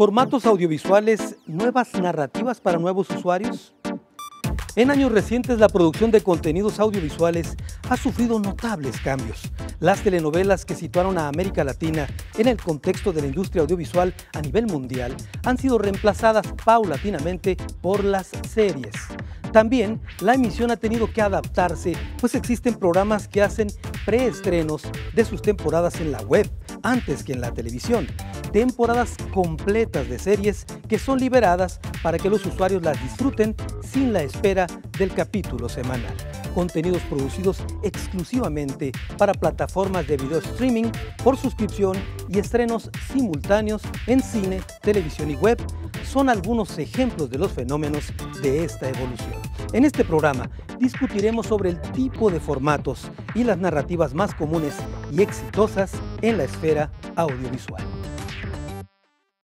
Formatos audiovisuales, nuevas narrativas para nuevos usuarios. En años recientes la producción de contenidos audiovisuales ha sufrido notables cambios. Las telenovelas que situaron a América Latina en el contexto de la industria audiovisual a nivel mundial han sido reemplazadas paulatinamente por las series. También la emisión ha tenido que adaptarse, pues existen programas que hacen preestrenos de sus temporadas en la web antes que en la televisión. Temporadas completas de series que son liberadas para que los usuarios las disfruten sin la espera del capítulo semanal. Contenidos producidos exclusivamente para plataformas de video streaming por suscripción y estrenos simultáneos en cine, televisión y web son algunos ejemplos de los fenómenos de esta evolución. En este programa discutiremos sobre el tipo de formatos y las narrativas más comunes y exitosas en la esfera audiovisual.